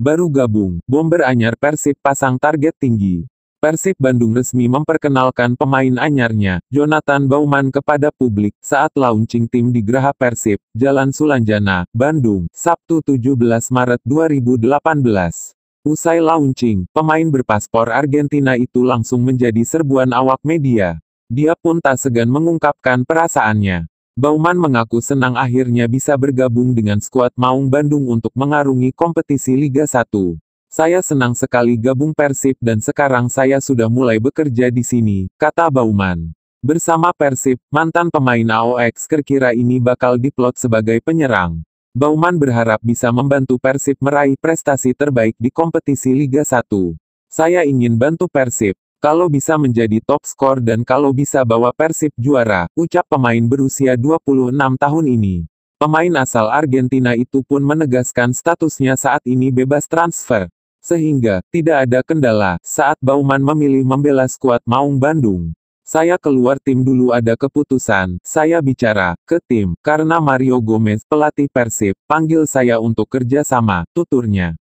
Baru gabung, bomber anyar Persib pasang target tinggi. Persib Bandung resmi memperkenalkan pemain anyarnya, Jonathan Bauman kepada publik, saat launching tim di Geraha Persib, Jalan Sulanjana, Bandung, Sabtu 17 Maret 2018. Usai launching, pemain berpaspor Argentina itu langsung menjadi serbuan awak media. Dia pun tak segan mengungkapkan perasaannya. Bauman mengaku senang akhirnya bisa bergabung dengan skuad Maung Bandung untuk mengarungi kompetisi Liga 1. Saya senang sekali gabung Persib dan sekarang saya sudah mulai bekerja di sini, kata Bauman. Bersama Persib, mantan pemain AOX kira ini bakal diplot sebagai penyerang. Bauman berharap bisa membantu Persib meraih prestasi terbaik di kompetisi Liga 1. Saya ingin bantu Persib, kalau bisa menjadi top skor dan kalau bisa bawa Persib juara, ucap pemain berusia 26 tahun ini. Pemain asal Argentina itu pun menegaskan statusnya saat ini bebas transfer. Sehingga, tidak ada kendala, saat Bauman memilih membela skuad Maung Bandung. Saya keluar tim dulu ada keputusan, saya bicara ke tim, karena Mario Gomez, pelatih Persib, panggil saya untuk kerja sama, tuturnya.